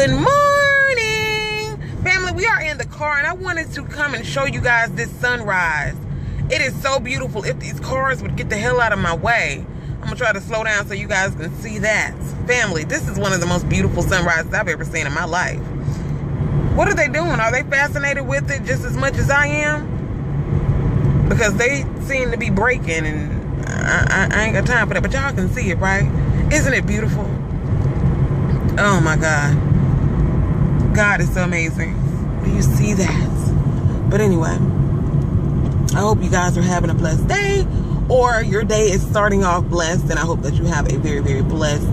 Good morning, family. We are in the car, and I wanted to come and show you guys this sunrise. It is so beautiful. If these cars would get the hell out of my way, I'm gonna try to slow down so you guys can see that. Family, this is one of the most beautiful sunrises I've ever seen in my life. What are they doing? Are they fascinated with it just as much as I am? Because they seem to be breaking, and I, I, I ain't got time for that. But y'all can see it, right? Isn't it beautiful? Oh my God. God is so amazing. Do you see that? But anyway, I hope you guys are having a blessed day or your day is starting off blessed and I hope that you have a very, very blessed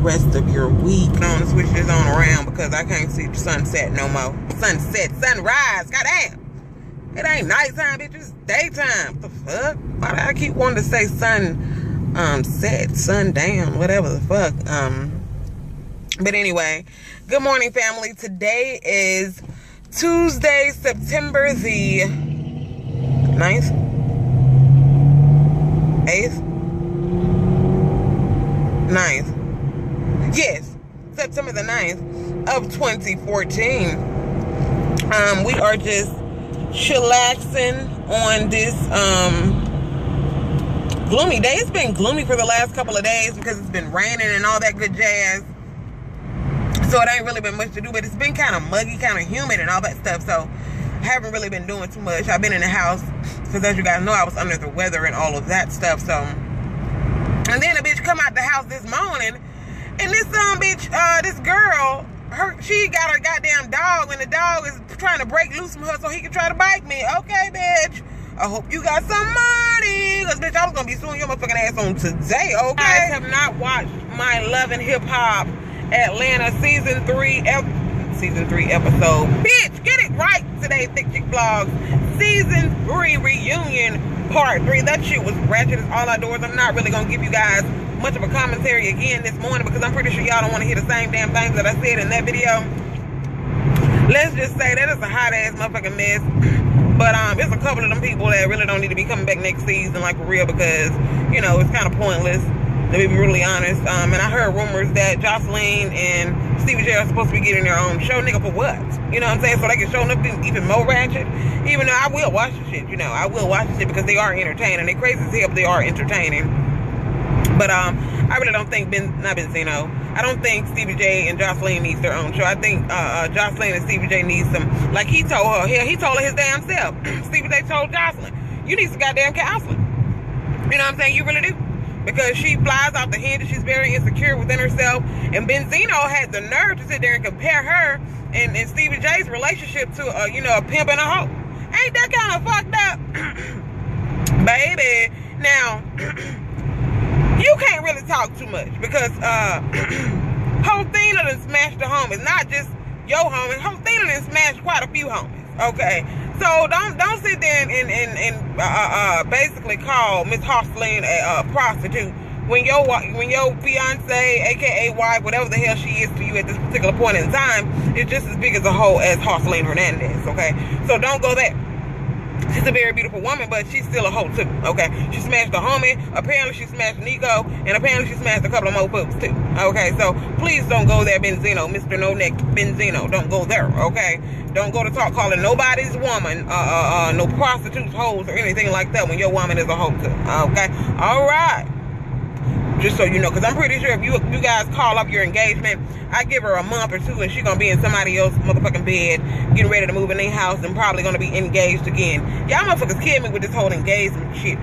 rest of your week. I'm gonna switch this on around because I can't see the sunset no more. Sunset, sunrise, goddamn. It ain't nighttime, bitch, it's daytime. What the fuck? Why do I keep wanting to say sun um set, sundown, whatever the fuck. Um but anyway, good morning, family. Today is Tuesday, September the 9th, 8th, 9th. Yes, September the 9th of 2014. Um, we are just chillaxing on this um gloomy day. It's been gloomy for the last couple of days because it's been raining and all that good jazz so it ain't really been much to do but it's been kind of muggy kind of humid and all that stuff so haven't really been doing too much i've been in the house because as you guys know i was under the weather and all of that stuff so and then a bitch come out the house this morning and this um bitch uh this girl her she got her goddamn dog and the dog is trying to break loose from her so he can try to bite me okay bitch I hope you got some money. Cause bitch, I was gonna be suing your motherfucking ass on today, okay? Guys have not watched my Love and Hip Hop Atlanta season three, season three episode. Bitch, get it right today, Thick Chick Vlogs. Season three reunion part three. That shit was ratchet as all outdoors. I'm not really gonna give you guys much of a commentary again this morning because I'm pretty sure y'all don't want to hear the same damn things that I said in that video. Let's just say that is a hot ass motherfucking mess. But um, it's a couple of them people that really don't need to be coming back next season, like for real, because you know it's kind of pointless to be really honest. Um, and I heard rumors that Joseline and Stevie J are supposed to be getting their own show, nigga, for what? You know what I'm saying? So they can show up even more ratchet. Even though I will watch the shit, you know, I will watch the shit because they are entertaining. They crazy as hell, but they are entertaining. But um, I really don't think Ben, not Benzino. I don't think Stevie J and Joseline needs their own show. I think uh, uh, Joseline and Stevie J need some, like he told her. Hell, he told her his damn self. Stevie J told Joseline, "You need some goddamn counseling." You know what I'm saying? You really do because she flies off the hinge. She's very insecure within herself. And Benzino had the nerve to sit there and compare her and, and Stevie J's relationship to, a, you know, a pimp and a hoe. Ain't that kind of fucked up? Baby. Now, you can't really talk too much because uh, Hostina done smashed the homies. Not just your homies. Hostina done smashed quite a few homies. Okay, so don't don't sit there and and, and, uh, uh, uh basically call Miss Joseline a, a prostitute when your when your fiance, aka wife, whatever the hell she is to you at this particular point in time, is just as big as a hoe as Joseline Hernandez. Okay, so don't go there. She's a very beautiful woman, but she's still a hoe too. Okay, she smashed the homie. Apparently, she smashed Nico, and apparently, she smashed a couple of more folks too. Okay, so please don't go there, Benzino, Mr. No Neck Benzino. Don't go there. Okay, don't go to talk calling nobody's woman, uh, uh, uh, no prostitutes, hoes, or anything like that when your woman is a hoe too. Okay, all right. Just so you know, because I'm pretty sure if you you guys call up your engagement, I give her a month or two and she's gonna be in somebody else's motherfucking bed, getting ready to move in their house and probably gonna be engaged again. Y'all motherfuckers kill me with this whole engagement shit.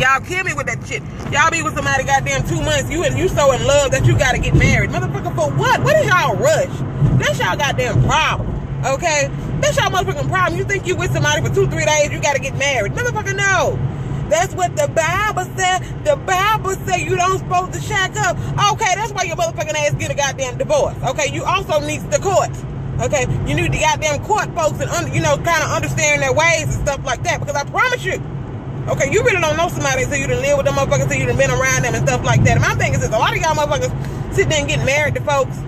Y'all kill me with that shit. Y'all be with somebody goddamn two months. You and you so in love that you gotta get married. Motherfucker for what? What is y'all rush? That's y'all goddamn problem. Okay? That's y'all motherfucking problem. You think you with somebody for two, three days, you gotta get married. Motherfucker no. That's what the Bible said. The Bible said you don't supposed to shack up. Okay, that's why your motherfucking ass get a goddamn divorce. Okay, you also need the courts. Okay, you need the goddamn court folks and you know kind of understand their ways and stuff like that. Because I promise you, okay, you really don't know somebody until you done live with them motherfuckers, until you done been around them and stuff like that. And my thing is this: a lot of y'all motherfuckers sit there and get married to folks,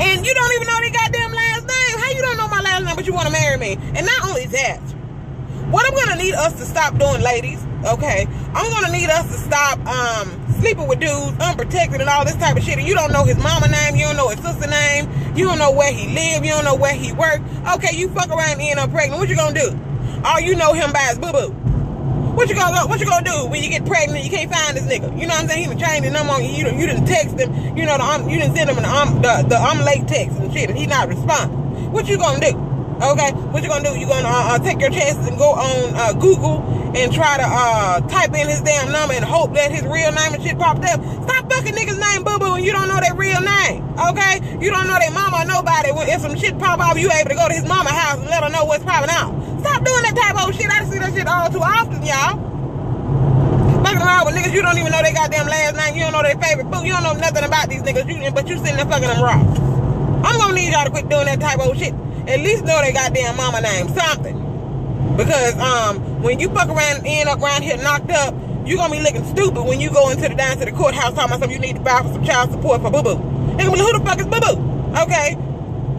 and you don't even know their goddamn last name. How you don't know my last name, but you want to marry me? And not only that. What I'm gonna need us to stop doing, ladies, okay? I'm gonna need us to stop um sleeping with dudes, unprotected and all this type of shit. And you don't know his mama name, you don't know his sister name, You don't know where he live. You don't know where he work. Okay, you fuck around and end up pregnant. What you gonna do? All you know him by his boo boo. What you gonna go, what you gonna do when you get pregnant? You can't find this nigga. You know what I'm saying? He been changing number on you. You, you didn't text him. You know the um, you didn't send him an um the the I'm late text and shit, and he not responding. What you gonna do? Okay, what you gonna do? You gonna uh, uh, take your chances and go on uh, Google and try to uh, type in his damn number and hope that his real name and shit popped up. Stop fucking niggas name boo boo and you don't know their real name. Okay, you don't know their mama or nobody. If some shit pop up, you able to go to his mama house and let her know what's popping out. Stop doing that type of shit. I see that shit all too often, y'all. Fucking around with niggas you don't even know their goddamn last name. You don't know their favorite food. You don't know nothing about these niggas. You, but you sitting there fucking them raw. I'm gonna need y'all to quit doing that type of shit. At least know their goddamn mama name. Something. Because um, when you fuck around and end up around here knocked up, you're gonna be looking stupid when you go into the down to the courthouse talking about something you need to file for some child support for boo boo. Gonna be like, who the fuck is boo boo? Okay.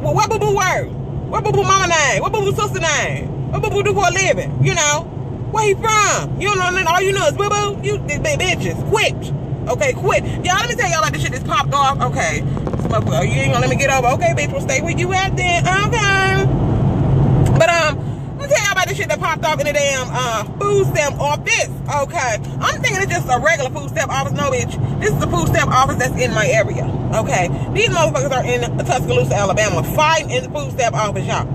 Well, what boo boo word? What boo boo mama name? What boo boo sister name? What boo boo do for a living? You know? Where he from? You don't know nothing. All you know is boo boo. You they, they bitches. Quit. Okay, quit. Y'all, let me tell y'all about this shit that's popped off. Okay. You ain't gonna let me get over. Okay, bitch, we'll stay where you at then. Okay. But um, let me tell y'all about this shit that popped off in the damn uh, food stamp office. Okay. I'm thinking it's just a regular food stamp office. No, bitch. This is the food stamp office that's in my area. Okay. These motherfuckers are in Tuscaloosa, Alabama, fighting in the food stamp office, y'all.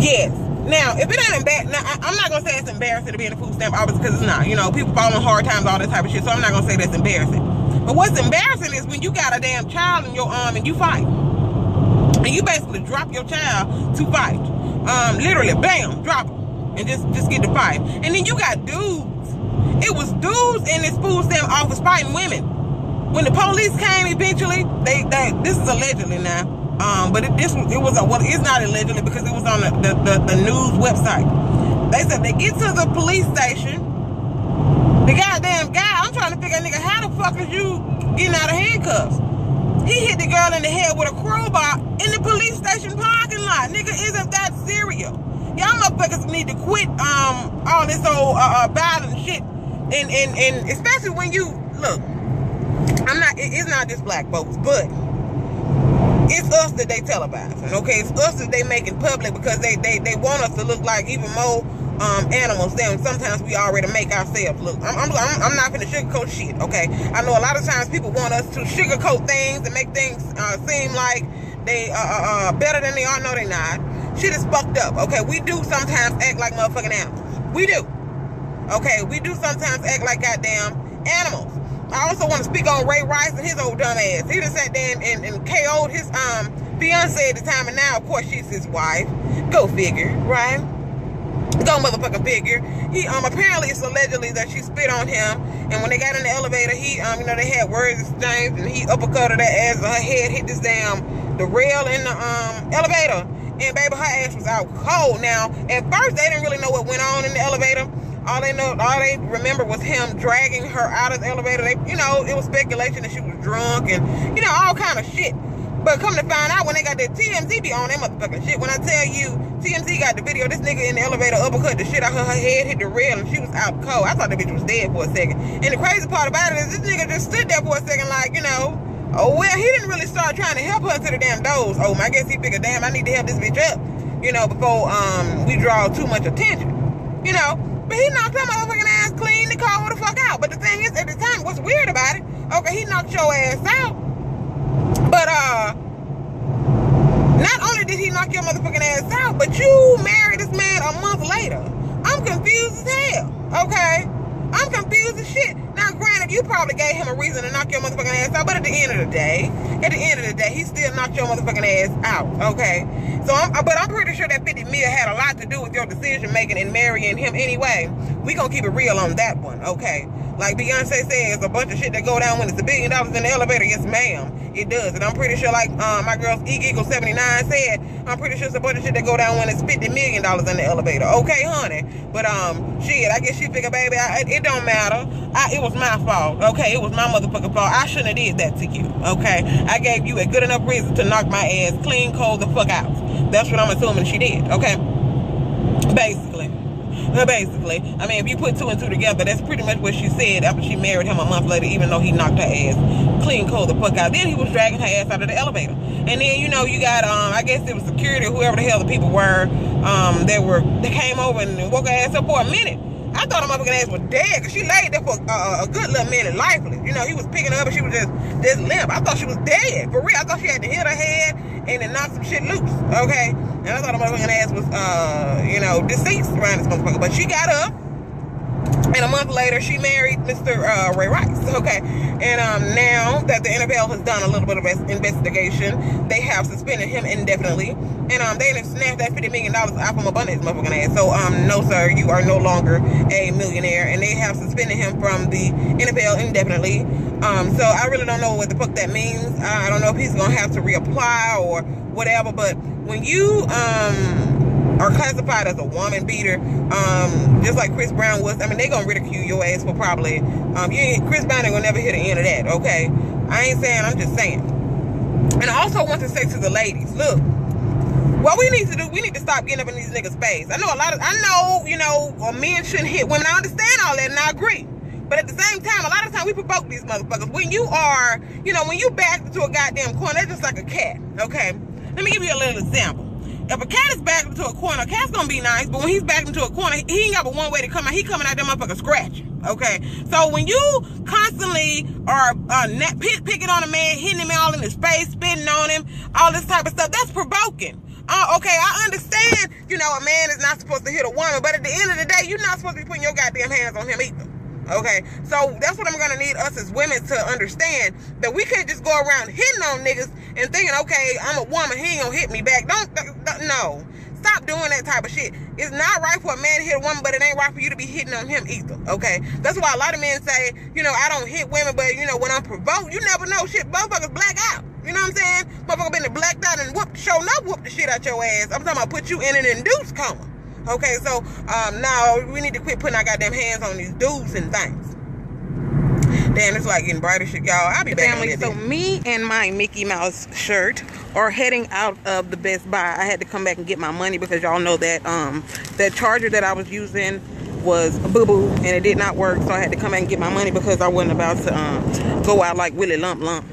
Yes. Now, if it ain't embarrassing, I'm not gonna say it's embarrassing to be in the food stamp office because it's not. You know, people fall in hard times, all that type of shit. So I'm not gonna say that's embarrassing. But what's embarrassing is when you got a damn child in your arm and you fight, and you basically drop your child to fight. Um, literally, bam, drop him, and just just get the fight. And then you got dudes. It was dudes in this food stamp office fighting women. When the police came, eventually, they they this is allegedly now. Um, but it, this it was a well, it's not allegedly because it was on the, the, the, the news website. They said they get to the police station. The goddamn guy, I'm trying to figure out, nigga, how the fuck is you getting out of handcuffs? He hit the girl in the head with a crowbar in the police station parking lot. Nigga, isn't that serious? Y'all motherfuckers need to quit um all this old uh, uh violent shit. And, and and especially when you look, I'm not it, it's not just black folks, but it's us that they televising, okay? It's us that they making public because they, they, they want us to look like even more um, animals than sometimes we already make ourselves look. I'm, I'm, I'm not gonna sugarcoat shit, okay? I know a lot of times people want us to sugarcoat things and make things uh, seem like they are uh, uh, better than they are. No, they're not. Shit is fucked up, okay? We do sometimes act like motherfucking animals. We do. Okay, we do sometimes act like goddamn animals. I also want to speak on Ray Rice and his old dumb ass. He just sat there and, and, and KO'd his um fiance at the time, and now, of course, she's his wife. Go figure, right? Go motherfucking figure. He um apparently it's allegedly that she spit on him, and when they got in the elevator, he um you know they had words exchanged, and he uppercutted her ass, and her head hit this damn the rail in the um elevator, and baby her ass was out cold. Now at first they didn't really know what went on in the elevator all they know, all they remember was him dragging her out of the elevator. They, you know, it was speculation that she was drunk and, you know, all kind of shit. But come to find out when they got that TMZ be on that motherfucking shit. When I tell you TMZ got the video, this nigga in the elevator uppercut the shit out her, her head hit the rail and she was out cold. I thought the bitch was dead for a second. And the crazy part about it is this nigga just stood there for a second like, you know, oh well, he didn't really start trying to help her to the damn doors. Oh, I guess he figured, damn, I need to help this bitch up, you know, before um we draw too much attention. You know, but he knocked her motherfucking ass clean call her the fuck out. But the thing is, at the time, what's weird about it, okay, he knocked your ass out. But, uh, not only did he knock your motherfucking ass out, but you married this man a month later. I'm confused as hell, okay? I'm confused as shit. Now, granted, you probably gave him a reason to knock your motherfucking ass out, but at the end of the day, at the end of the day, he still knocked your motherfucking ass out, okay? So, I'm, but I'm pretty sure that 50 mil had a lot to do with your decision making and marrying him anyway. We gonna keep it real on that one, okay? Like Beyonce says, a bunch of shit that go down when it's a billion dollars in the elevator. Yes, ma'am, it does. And I'm pretty sure, like uh, my girl E Giggle 79 said, I'm pretty sure it's a bunch of shit that go down when it's 50 million dollars in the elevator. Okay, honey. But um, shit, I guess she figured, baby, I, it don't matter. I, it was my fault. Okay, it was my motherfucking fault. I shouldn't have did that to you. Okay, I gave you a good enough reason to knock my ass clean, cold the fuck out. That's what I'm assuming she did. Okay, basically. Basically, I mean, if you put two and two together, that's pretty much what she said after she married him a month later, even though he knocked her ass clean cold the fuck out. Then he was dragging her ass out of the elevator. And then, you know, you got, um, I guess it was security, whoever the hell the people were, um, that were, they came over and woke her ass up for a minute. I thought her motherfucking ass was dead because she laid there for uh, a good little minute, lifeless. You know, he was picking her up and she was just, just limp. I thought she was dead. For real. I thought she had to hit her head and then knock some shit loose. Okay? And I thought her motherfucking ass was, uh, you know, deceased around this motherfucker. But she got up and a month later, she married Mr. Uh, Ray Rice. Okay. And um, now that the NFL has done a little bit of investigation, they have suspended him indefinitely. And um, they snatched that $50 million out from abundance motherfucking ass. So, um, no, sir, you are no longer a millionaire. And they have suspended him from the NFL indefinitely. Um, so I really don't know what the fuck that means. I don't know if he's going to have to reapply or whatever. But when you, um, are classified as a woman beater, um, just like Chris Brown was. I mean, they gonna ridicule your ass for probably. Um, you ain't, Chris Brown ain't gonna never hear the end of that. Okay, I ain't saying. I'm just saying. And I also want to say to the ladies, look. What we need to do, we need to stop getting up in these niggas' face. I know a lot of, I know, you know, men shouldn't hit women. I understand all that and I agree. But at the same time, a lot of times we provoke these motherfuckers. When you are, you know, when you back into a goddamn corner, just like a cat, okay? Let me give you a little example. If a cat is backed into a corner, a cat's gonna be nice, but when he's backed into a corner, he ain't got but one way to come out. He coming out that motherfucker scratch. Okay, so when you constantly are uh, pick, picking on a man, hitting him all in his face, spitting on him, all this type of stuff, that's provoking. Uh, okay, I understand, you know, a man is not supposed to hit a woman, but at the end of the day, you're not supposed to be putting your goddamn hands on him either. Okay, so that's what I'm gonna need us as women to understand that we can't just go around hitting on niggas and thinking, okay, I'm a woman, he ain't gonna hit me back. Don't, don't no. Stop doing that type of shit. It's not right for a man to hit a woman, but it ain't right for you to be hitting on him either. Okay, that's why a lot of men say, you know, I don't hit women, but you know, when I'm provoked, you never know. Shit, motherfuckers black out. You know what I'm saying? Motherfucker been blacked out and whooped, showing up, whoop the shit out your ass. I'm talking about put you in an induced coma. Okay, so um, now we need to quit putting our goddamn hands on these dudes and things. Damn, it's like getting brighter shit, y'all. I'll be back Family, so me and my Mickey Mouse shirt are heading out of the Best Buy. I had to come back and get my money because y'all know that um that charger that I was using was boo-boo and it did not work. So I had to come back and get my money because I wasn't about to um, go out like Willie Lump Lump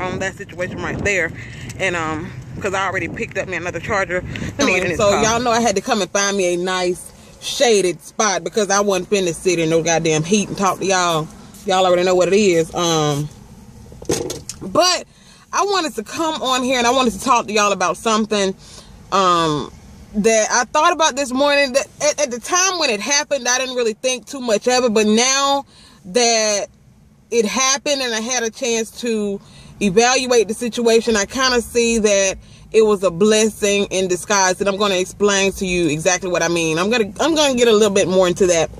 on that situation right there. And um because I already picked up me another charger. so y'all know I had to come and find me a nice shaded spot because I wasn't finna sit in no goddamn heat and talk to y'all. Y'all already know what it is. Um, but I wanted to come on here and I wanted to talk to y'all about something um, that I thought about this morning. That at, at the time when it happened, I didn't really think too much of it. But now that it happened and I had a chance to evaluate the situation, I kind of see that it was a blessing in disguise and I'm going to explain to you exactly what I mean. I'm going to I'm going to get a little bit more into that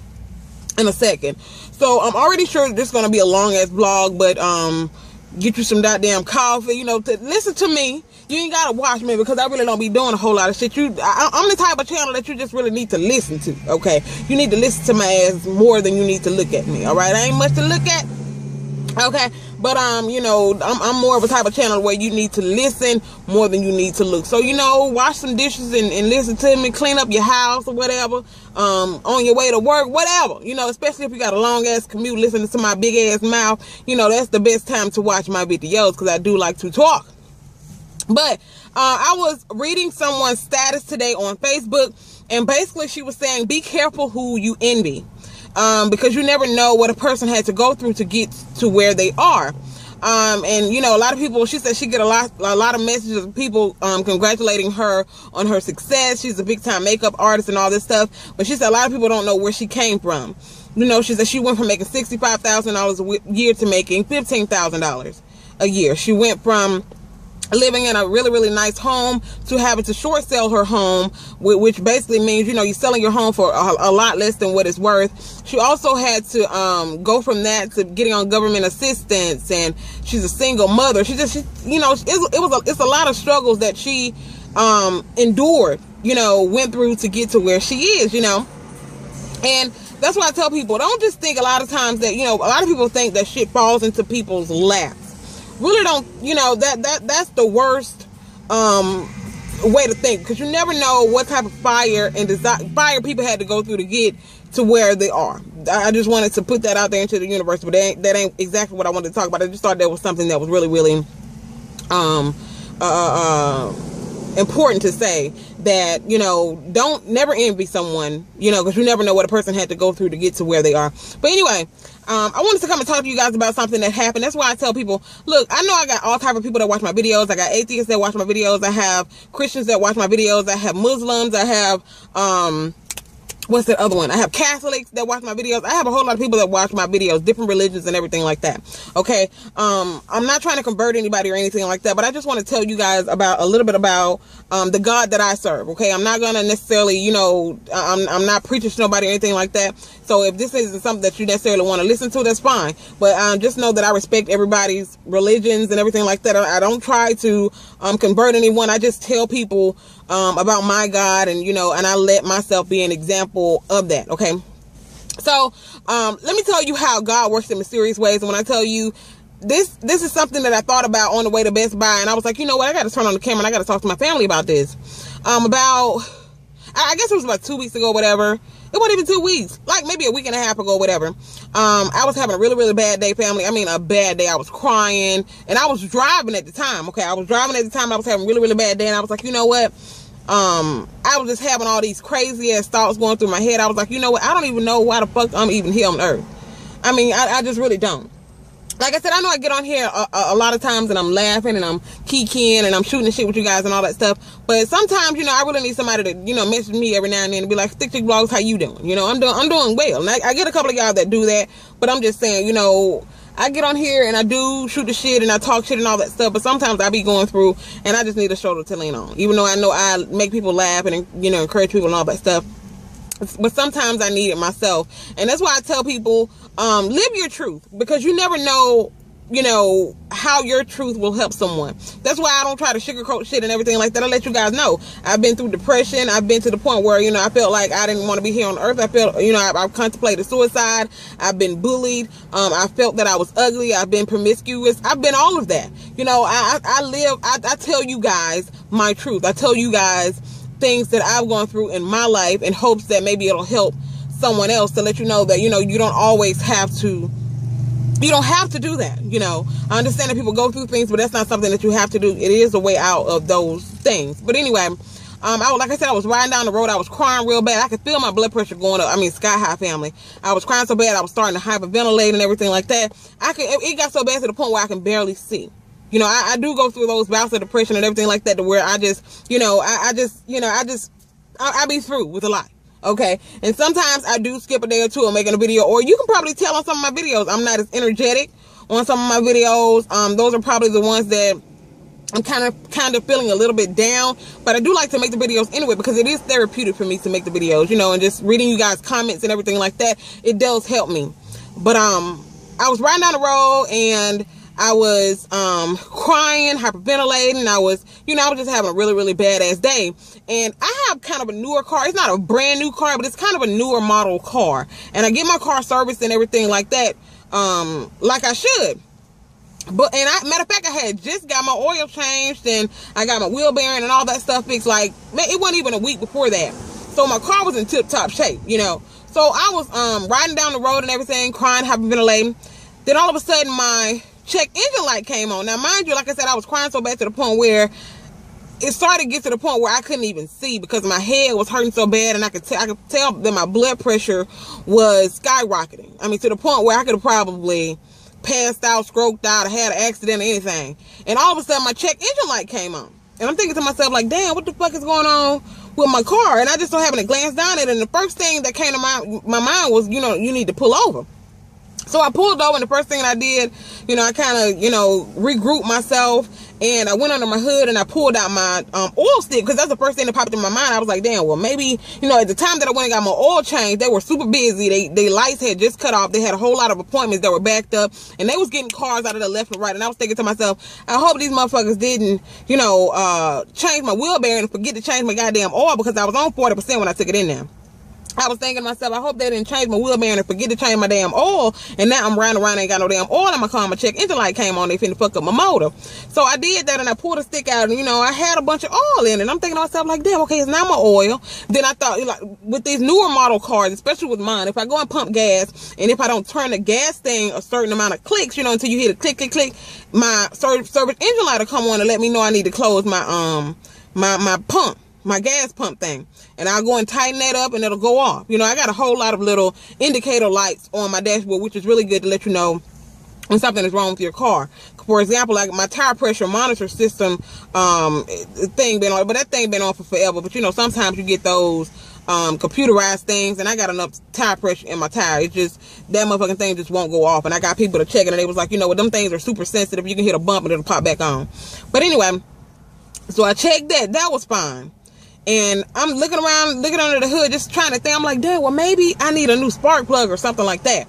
in a second. So I'm already sure this is going to be a long ass vlog, but um get you some goddamn coffee, you know, to listen to me. You ain't gotta watch me because I really don't be doing a whole lot of shit. You, I, am the type of channel that you just really need to listen to. Okay, you need to listen to my ass more than you need to look at me. All right, I ain't much to look at. Okay, but um, you know, I'm, I'm more of a type of channel where you need to listen more than you need to look. So you know, wash some dishes and, and listen to me, clean up your house or whatever. Um, on your way to work, whatever. You know, especially if you got a long ass commute, listening to my big ass mouth. You know, that's the best time to watch my videos because I do like to talk. But uh, I was reading someone's status today on Facebook, and basically she was saying, "Be careful who you envy." Um, because you never know what a person had to go through to get to where they are. Um, and you know, a lot of people, she said she get a lot, a lot of messages of people, um, congratulating her on her success. She's a big time makeup artist and all this stuff. But she said a lot of people don't know where she came from. You know, she said she went from making $65,000 a year to making $15,000 a year. She went from living in a really really nice home to having to short sell her home which basically means you know you're selling your home for a, a lot less than what it's worth. She also had to um, go from that to getting on government assistance and she's a single mother. She just she, you know it, it was a, it's a lot of struggles that she um, endured you know went through to get to where she is you know? And that's why I tell people don't just think a lot of times that you know a lot of people think that shit falls into people's laps really don't you know that that that's the worst um way to think because you never know what type of fire and desire fire people had to go through to get to where they are. I just wanted to put that out there into the universe, but that ain't, that ain't exactly what I wanted to talk about. I just thought that was something that was really, really um, uh, uh, uh important to say that you know don't never envy someone you know because you never know what a person had to go through to get to where they are but anyway um, i wanted to come and talk to you guys about something that happened. That's why i tell people look i know i got all type of people that watch my videos. I got atheists that watch my videos. I have christians that watch my videos. I have muslims. I have um what's the other one? I have Catholics that watch my videos. I have a whole lot of people that watch my videos, different religions and everything like that. Okay. Um, I'm not trying to convert anybody or anything like that, but I just want to tell you guys about a little bit about um, the God that I serve. Okay. I'm not gonna necessarily, you know, I'm I'm not preaching to nobody or anything like that. So if this isn't something that you necessarily want to listen to, that's fine. But um, just know that I respect everybody's religions and everything like that. I, I don't try to um, convert anyone. I just tell people um, about my God and, you know, and I let myself be an example of that. Okay. So, um, let me tell you how God works in mysterious ways. And when I tell you this, this is something that I thought about on the way to Best Buy. And I was like, you know what? I got to turn on the camera and I got to talk to my family about this. Um, about, I guess it was about two weeks ago, whatever. It wasn't even two weeks, like maybe a week and a half ago, whatever. Um, I was having a really, really bad day, family. I mean, a bad day. I was crying and I was driving at the time. Okay. I was driving at the time. I was having a really, really bad day. And I was like, you know what? Um, I was just having all these crazy ass thoughts going through my head. I was like, you know what? I don't even know why the fuck I'm even here on earth. I mean, I, I just really don't like I said, I know I get on here a, a, lot of times and I'm laughing and I'm kicking and I'm shooting shit with you guys and all that stuff. But sometimes, you know, I really need somebody to, you know, message me every now and then and be like, Thick Chick Vlogs, how you doing? You know, I'm doing, I'm doing well. And I, I get a couple of y'all that do that, but I'm just saying, you know, I get on here and I do shoot the shit and I talk shit and all that stuff, but sometimes I be going through and I just need a shoulder to lean on. Even though I know I make people laugh and, you know, encourage people and all that stuff but sometimes I need it myself. And that's why I tell people, um, live your truth because you never know, you know, how your truth will help someone. That's why I don't try to sugarcoat shit and everything like that. I let you guys know. I've been through depression. I've been to the point where, you know, I felt like I didn't want to be here on earth. I felt, you know, I, have contemplated suicide. I've been bullied. Um, I felt that I was ugly. I've been promiscuous. I've been all of that. You know, I, I, I live, I, I tell you guys my truth. I tell you guys things that I've gone through in my life in hopes that maybe it'll help someone else to let you know that, you know, you don't always have to you don't have to do that. You know, I understand that people go through things, but that's not something that you have to do. It is a way out of those things. But anyway, um, I was like I said, I was riding down the road. I was crying real bad. I could feel my blood pressure going up. I mean, sky high family. I was crying so bad. I was starting to hyperventilate and everything like that. I could. It got so bad to the point where I can barely see you know, I, I, do go through those bouts of depression and everything like that to where I just, you know, I, I just, you know, I just, I, I be through with a lot. Okay. And sometimes I do skip a day or two of making a video, or you can probably tell on some of my videos, I'm not as energetic on some of my videos. Um, those are probably the ones that I'm kind of kind of feeling a little bit down, but I do like to make the videos anyway because it is therapeutic for me to make the videos, you know, and just reading you guys comments and everything like that. It does help me. But um I was riding down the road and I was um, crying, hyperventilating. I was, you know, I was just having a really, really badass day. And I have kind of a newer car. It's not a brand new car, but it's kind of a newer model car. And I get my car serviced and everything like that, um, like I should. But and I matter of fact, I had just got my oil changed and I got my wheel bearing and all that stuff fixed. Like it wasn't even a week before that, so my car was in tip top shape, you know. So I was um riding down the road and everything, crying, hyperventilating. Then all of a sudden, my check engine light came on. Now, mind you, like I said, I was crying so bad to the point where it started to get to the point where I couldn't even see because my head was hurting so bad and I could, I could tell that my blood pressure was skyrocketing. I mean, to the point where I could have probably passed out, stroked out, had an accident or anything. And all of a sudden my check engine light came on. And I'm thinking to myself, like, damn, what the fuck is going on with my car? And I just happened to glance down at it. And the first thing that came to my, my mind was, you know, you need to pull over. So I pulled over and the first thing I did, you know, I kind of, you know, regrouped myself and I went under my hood and I pulled out my um, oil stick because that's the first thing that popped in my mind. I was like, damn, well, maybe, you know, at the time that I went and got my oil changed, they were super busy. They, they lights had just cut off. They had a whole lot of appointments that were backed up and they was getting cars out of the left and right. And I was thinking to myself, I hope these motherfuckers didn't, you know, uh, change my wheel bearing and forget to change my goddamn oil because I was on 40% when I took it in there. I was thinking to myself, I hope they didn't change my wheel bearing and forget to change my damn oil. And now I'm riding around, ain't got no damn oil in my car. My check engine light came on, they finna fuck up my motor. So I did that and I pulled a stick out and, you know, I had a bunch of oil in it. I'm thinking to myself, like, damn, okay, it's not my oil. Then I thought, like, with these newer model cars, especially with mine, if I go and pump gas and if I don't turn the gas thing a certain amount of clicks, you know, until you hit a click, click, click, my service engine light will come on and let me know I need to close my, um, my, my pump my gas pump thing. And I'll go and tighten that up and it'll go off. You know, I got a whole lot of little indicator lights on my dashboard, which is really good to let you know when something is wrong with your car. For example, like my tire pressure monitor system um, thing been on, but that thing been on for forever. But you know, sometimes you get those um, computerized things, and I got enough tire pressure in my tire. It's just that motherfucking thing just won't go off. And I got people to check it, and they was like, you know what, them things are super sensitive. You can hit a bump and it'll pop back on. But anyway, so I checked that. That was fine. And I'm looking around, looking under the hood, just trying to think. I'm like, damn, well, maybe I need a new spark plug or something like that.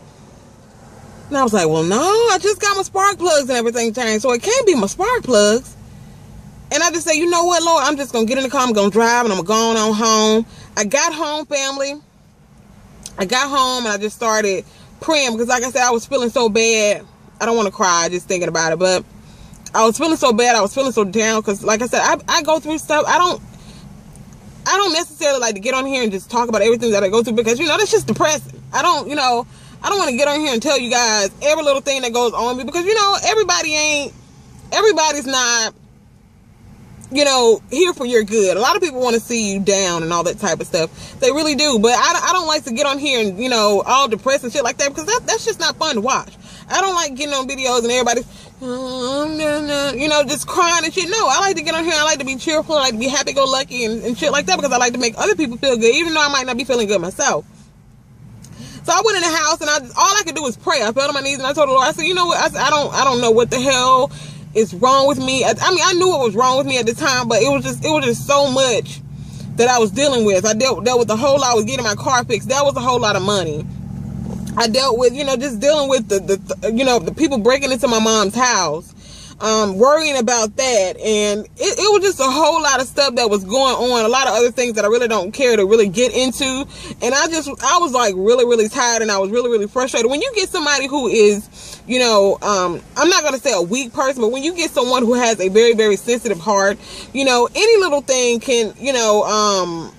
And I was like, well, no, I just got my spark plugs and everything changed. So it can't be my spark plugs. And I just said, you know what, Lord, I'm just going to get in the car. I'm to drive and I'm going on home. I got home, family. I got home and I just started praying because, like I said, I was feeling so bad. I don't want to cry just thinking about it, but I was feeling so bad. I was feeling so down because, like I said, I, I go through stuff. I don't I don't necessarily like to get on here and just talk about everything that I go through because you know that's just depressing. I don't, you know, I don't want to get on here and tell you guys every little thing that goes on me because you know everybody ain't everybody's not you know here for your good. A lot of people want to see you down and all that type of stuff. They really do, but I, I don't like to get on here and you know all depressed and shit like that because that, that's just not fun to watch. I don't like getting on videos and everybody's mm, you know, just crying and shit. No, I like to get on here. I like to be cheerful. I like to be happy go lucky and, and shit like that because I like to make other people feel good, even though I might not be feeling good myself. So I went in the house and I all I could do was pray. I fell on my knees and I told the Lord, I said, you know what? I, said, I don't I don't know what the hell is wrong with me. I, I mean, I knew what was wrong with me at the time, but it was just it was just so much that I was dealing with. I dealt dealt with a whole lot. I was getting my car fixed. That was a whole lot of money. I dealt with, you know, just dealing with the, the, you know, the people breaking into my mom's house, um, worrying about that. And it, it was just a whole lot of stuff that was going on, a lot of other things that I really don't care to really get into. And I just, I was like really, really tired and I was really, really frustrated. When you get somebody who is, you know, um, I'm not going to say a weak person, but when you get someone who has a very, very sensitive heart, you know, any little thing can, you know, um,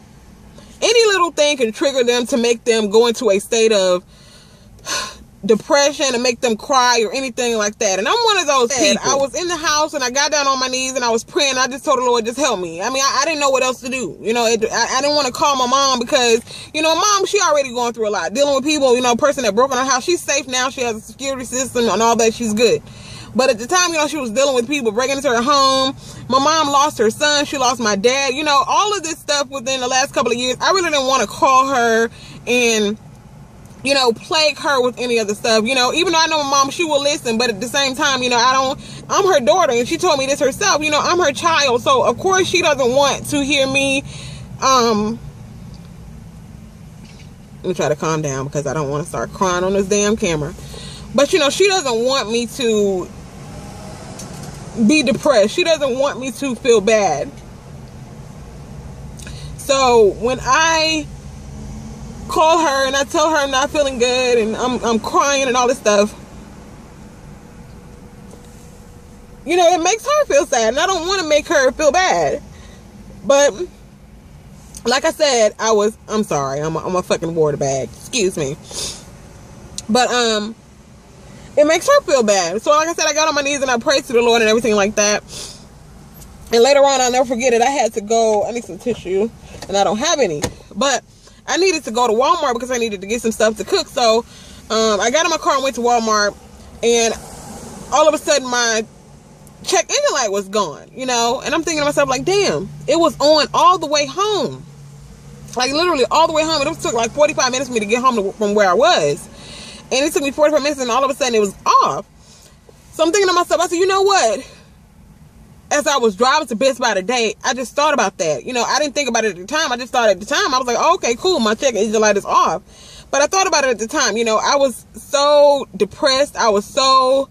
any little thing can trigger them to make them go into a state of depression and make them cry or anything like that. And I'm one of those people. I was in the house and I got down on my knees and I was praying. I just told the Lord, just help me. I mean, I, I didn't know what else to do. You know, it, I, I, didn't want to call my mom because, you know, mom, she already going through a lot. Dealing with people, you know, person that broke in her house. She's safe now. She has a security system and all that. She's good. But at the time, you know, she was dealing with people breaking into her home. My mom lost her son. She lost my dad. You know, all of this stuff within the last couple of years. I really didn't want to call her and you know, plague her with any other stuff. You know, even though I know my mom, she will listen, but at the same time, you know, I don't, I'm her daughter and she told me this herself, you know, I'm her child. So of course she doesn't want to hear me, um, let me try to calm down because I don't want to start crying on this damn camera. But you know, she doesn't want me to be depressed. She doesn't want me to feel bad. So when I call her and I tell her I'm not feeling good and I'm, I'm crying and all this stuff. You know, it makes her feel sad and I don't want to make her feel bad. But like I said, I was, I'm sorry, I'm a, I'm a fucking water bag. Excuse me. But, um, it makes her feel bad. So like I said, I got on my knees and I prayed to the Lord and everything like that. And later on, I'll never forget it. I had to go, I need some tissue and I don't have any. But I needed to go to Walmart because I needed to get some stuff to cook. So um, I got in my car and went to Walmart, and all of a sudden my check engine light was gone, you know. And I'm thinking to myself, like, damn, it was on all the way home. Like literally all the way home. It took like 45 minutes for me to get home to, from where I was. And it took me 45 minutes and all of a sudden it was off. So I'm thinking to myself, I said, you know what? As I was driving to Best Buy today, I just thought about that. You know, I didn't think about it at the time. I just thought at the time, I was like, oh, okay, cool. My check engine light is off. But I thought about it at the time. You know, I was so depressed. I was so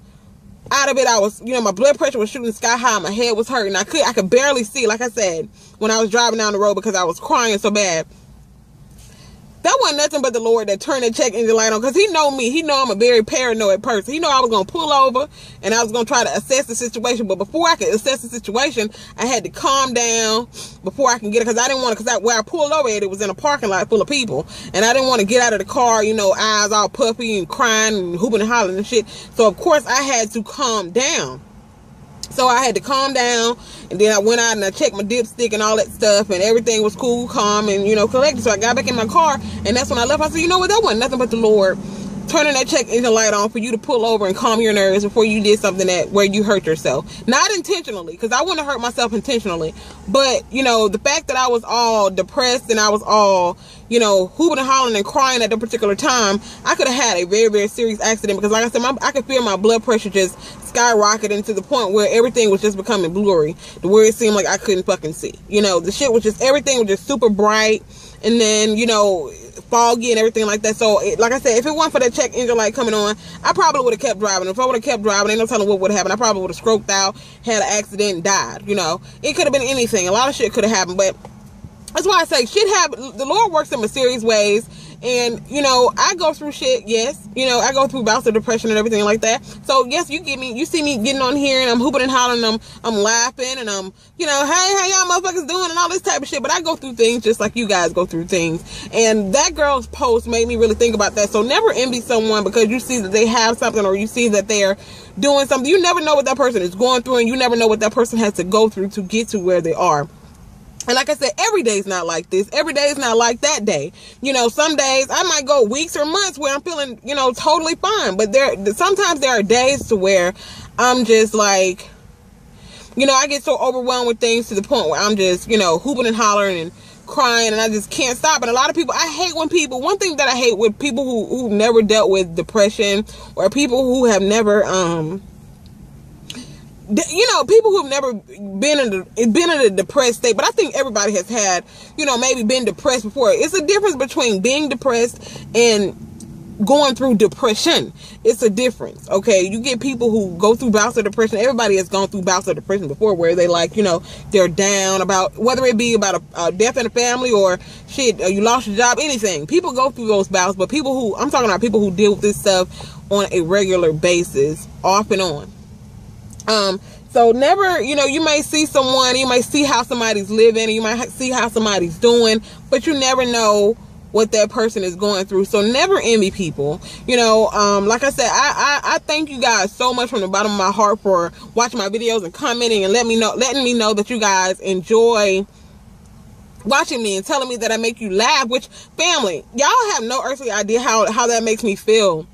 out of it. I was, you know, my blood pressure was shooting sky high. My head was hurting. I could, I could barely see, like I said, when I was driving down the road because I was crying so bad. That wasn't nothing but the Lord that turned the check engine light on because he know me. He know I'm a very paranoid person. He know I was going to pull over and I was going to try to assess the situation. But before I could assess the situation, I had to calm down before I can get it because I didn't want to, because where I pulled over at, it was in a parking lot full of people. And I didn't want to get out of the car, you know, eyes all puffy and crying and hooping and hollering and shit. So, of course, I had to calm down. So I had to calm down, and then I went out and I checked my dipstick and all that stuff, and everything was cool, calm, and you know, collected. So I got back in my car, and that's when I left. I said, you know what, that wasn't nothing but the Lord turning that check engine light on for you to pull over and calm your nerves before you did something that where you hurt yourself. Not intentionally, because I wouldn't hurt myself intentionally. But, you know, the fact that I was all depressed and I was all, you know, hooping and hollering and crying at the particular time, I could have had a very, very serious accident because like I said, my, I could feel my blood pressure just skyrocketing to the point where everything was just becoming blurry. The where it seemed like I couldn't fucking see. You know, the shit was just everything was just super bright and then, you know, foggy and everything like that. So, it, like I said, if it wasn't for that check engine light coming on, I probably would have kept driving. If I would have kept driving, ain't no telling what would have happened. I probably would have stroked out, had an accident, died. You know, it could have been anything. A lot of shit could have happened, but that's why I say shit happen. The Lord works in mysterious ways and, you know, I go through shit, yes. You know, I go through bouts of depression and everything like that. So, yes, you get me, you see me getting on here and I'm hooping and hollering and I'm, I'm laughing and I'm, you know, hey, how y'all motherfuckers doing and all this type of shit. But I go through things just like you guys go through things. And that girl's post made me really think about that. So, never envy someone because you see that they have something or you see that they're doing something. You never know what that person is going through and you never know what that person has to go through to get to where they are. And like I said, every day is not like this. Every day is not like that day. You know, some days I might go weeks or months where I'm feeling, you know, totally fine. But there, sometimes there are days to where I'm just like, you know, I get so overwhelmed with things to the point where I'm just, you know, hooping and hollering and crying and I just can't stop. And a lot of people, I hate when people, one thing that I hate with people who, who never dealt with depression or people who have never, um, you know, people who've never been in a, been in a depressed state, but I think everybody has had, you know, maybe been depressed before. It's a difference between being depressed and going through depression. It's a difference. Okay. You get people who go through bouts of depression. Everybody has gone through bouts of depression before where they like, you know, they're down about whether it be about a, a death in the family or shit, or you lost your job, anything. People go through those bouts, but people who, I'm talking about people who deal with this stuff on a regular basis, off and on. Um, so never, you know, you may see someone, you might see how somebody's living, you might see how somebody's doing, but you never know what that person is going through. So never envy people. You know, um, like I said, I, I, I thank you guys so much from the bottom of my heart for watching my videos and commenting and let me know, letting me know that you guys enjoy watching me and telling me that I make you laugh, which family, y'all have no earthly idea how, how that makes me feel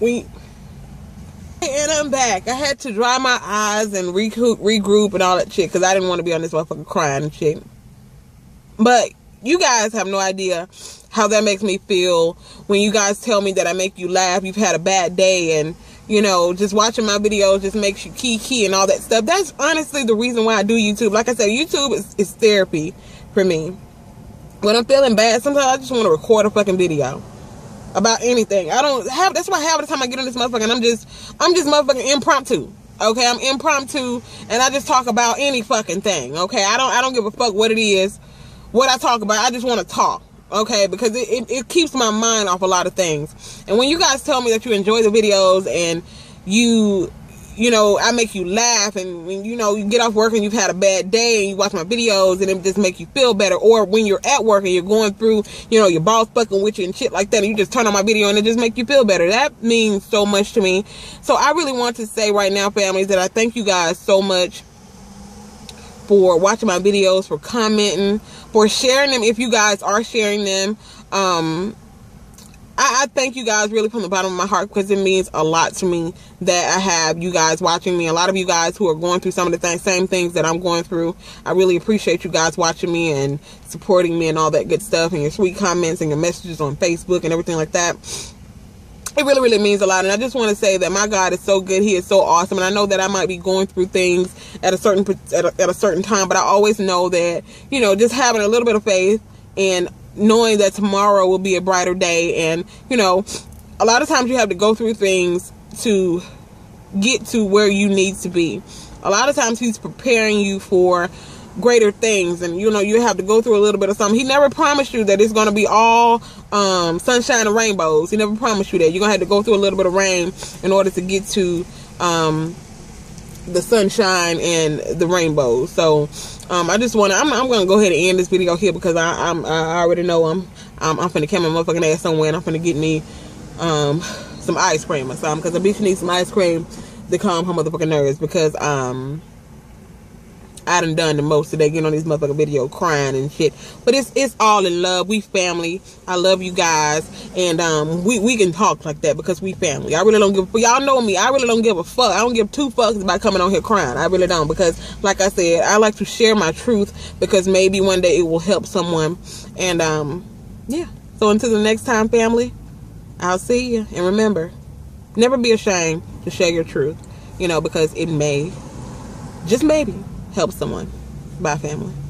we and I'm back. I had to dry my eyes and regroup, regroup and all that shit because I didn't want to be on this motherfucker crying and shit. But you guys have no idea how that makes me feel when you guys tell me that I make you laugh. You've had a bad day and you know, just watching my videos just makes you key and all that stuff. That's honestly the reason why I do YouTube. Like I said, YouTube is, is therapy for me. When I'm feeling bad, sometimes I just want to record a fucking video about anything. I don't have. That's why half the time I get on this motherfucker and I'm just, I'm just motherfucking impromptu. Okay, I'm impromptu and I just talk about any fucking thing. Okay, I don't, I don't give a fuck what it is, what I talk about. I just want to talk. Okay, because it, it, it keeps my mind off a lot of things. And when you guys tell me that you enjoy the videos and you you know, I make you laugh and when you know you get off work and you've had a bad day and you watch my videos and it just make you feel better. Or when you're at work and you're going through, you know, your boss fucking with you and shit like that and you just turn on my video and it just make you feel better. That means so much to me. So I really want to say right now, families, that I thank you guys so much for watching my videos, for commenting, for sharing them if you guys are sharing them. Um, I, thank you guys really from the bottom of my heart because it means a lot to me that I have you guys watching me. A lot of you guys who are going through some of the th- same things that I'm going through. I really appreciate you guys watching me and supporting me and all that good stuff and your sweet comments and your messages on Facebook and everything like that. It really, really means a lot. And I just want to say that my God is so good. He is so awesome. And I know that I might be going through things at a certain, at a, at a certain time, but I always know that, you know, just having a little bit of faith and knowing that tomorrow will be a brighter day. And you know a lot of times you have to go through things to get to where you need to be. A lot of times he's preparing you for greater things. And you know you have to go through a little bit of something. He never promised you that it's going to be all um, sunshine and rainbows. He never promised you that. You're going to have to go through a little bit of rain in order to get to um, the sunshine and the rainbows so um, I just want to I'm, I'm going to go ahead and end this video here because I, I'm, I already know I'm I'm, I'm finna come my motherfucking ass somewhere and I'm finna get me um, some ice cream or something because I bitch needs some ice cream to calm her motherfucking nerves because um I done done the most today, getting on this motherfucking video crying and shit. But it's it's all in love. We family. I love you guys, and um, we we can talk like that because we family. I really don't give. Y'all know me. I really don't give a fuck. I don't give two fucks about coming on here crying. I really don't because, like I said, I like to share my truth because maybe one day it will help someone. And um, yeah. So until the next time, family, I'll see you. And remember, never be ashamed to share your truth. You know because it may, just maybe help someone. Bye, family.